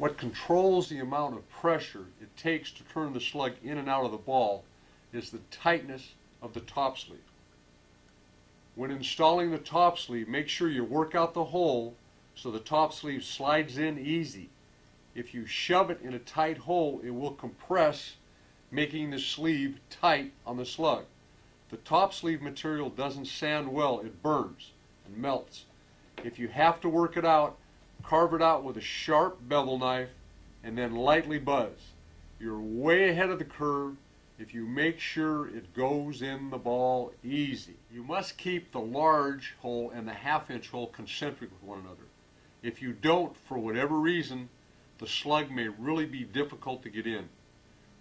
What controls the amount of pressure it takes to turn the slug in and out of the ball is the tightness of the top sleeve. When installing the top sleeve, make sure you work out the hole so the top sleeve slides in easy. If you shove it in a tight hole, it will compress, making the sleeve tight on the slug. The top sleeve material doesn't sand well, it burns and melts. If you have to work it out, carve it out with a sharp bevel knife and then lightly buzz. You're way ahead of the curve if you make sure it goes in the ball easy. You must keep the large hole and the half inch hole concentric with one another. If you don't, for whatever reason, the slug may really be difficult to get in.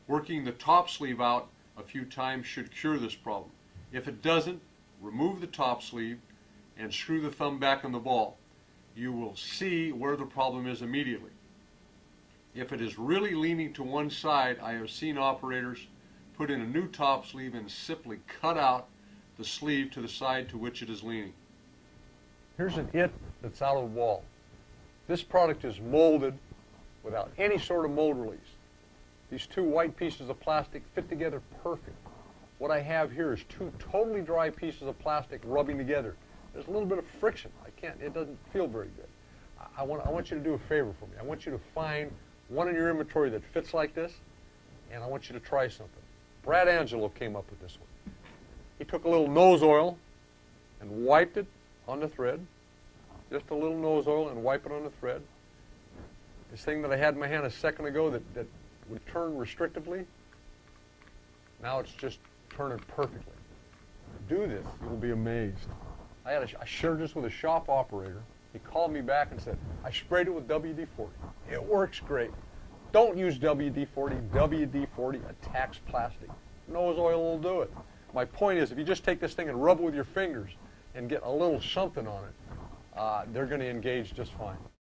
Working the top sleeve out a few times should cure this problem. If it doesn't, remove the top sleeve and screw the thumb back on the ball. You will see where the problem is immediately. If it is really leaning to one side, I have seen operators put in a new top sleeve and simply cut out the sleeve to the side to which it is leaning. Here's an it that's out of the wall. This product is molded without any sort of mold release. These two white pieces of plastic fit together perfect. What I have here is two totally dry pieces of plastic rubbing together. There's a little bit of friction. I can't, it doesn't feel very good. I, I, want, I want you to do a favor for me. I want you to find one in your inventory that fits like this, and I want you to try something. Brad Angelo came up with this one. He took a little nose oil and wiped it on the thread, just a little nose oil and wipe it on the thread. This thing that I had in my hand a second ago that, that would turn restrictively, now it's just turning perfectly. Do this, you'll be amazed. I, had a, I shared this with a shop operator. He called me back and said, I sprayed it with WD-40. It works great. Don't use WD-40. WD-40 attacks plastic. Nose oil will do it. My point is, if you just take this thing and rub it with your fingers and get a little something on it, uh, they're going to engage just fine.